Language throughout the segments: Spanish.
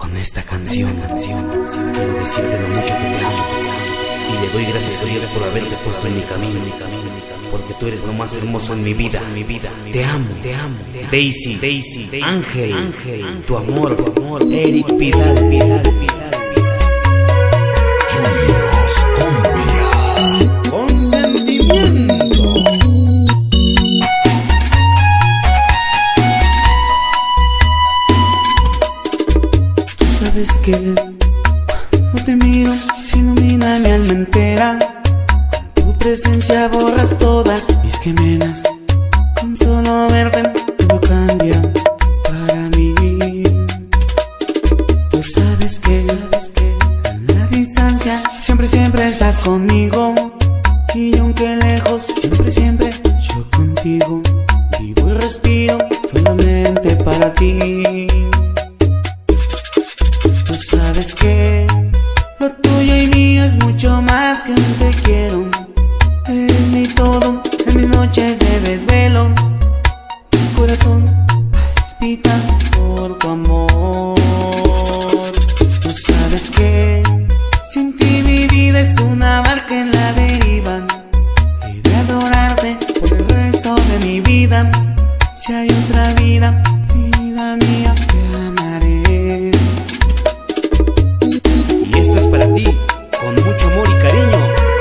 Con esta canción, canción, canción, quiero decirte lo mucho que te amo, Y le doy gracias a Dios por haberte puesto en mi camino, mi camino, Porque tú eres lo más hermoso en mi vida, mi vida. Te amo, te amo, Daisy, Daisy, Ángel, Ángel, tu amor, tu amor, Eric Vidal, Vidal, Vidal. Sabes que cuando te miro se ilumina mi alma entera. Tu presencia borras todas mis quemenas. Con solo verte todo cambia para mí. Tú sabes que, sabes que en la distancia siempre, siempre estás conmigo. Y aunque lejos,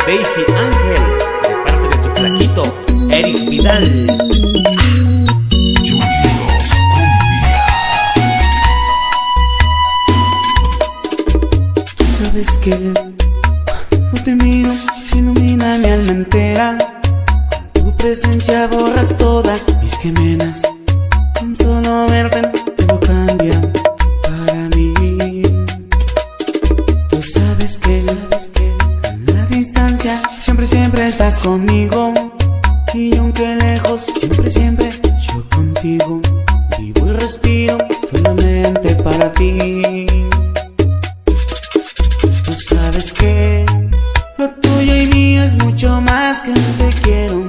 Daisy Ángel, de parte de tu flaquito, Eric Vidal. Sabes que cuando te miro se ilumina mi alma entera. Con tu presencia borras todas mis quemenas. Con solo verte todo cambia para mí. Tú sabes que, conmigo. Y aunque lejos, siempre, siempre yo contigo. Vivo y respiro solamente para ti. Tú sabes que lo tuyo y mío es mucho más que un te quiero.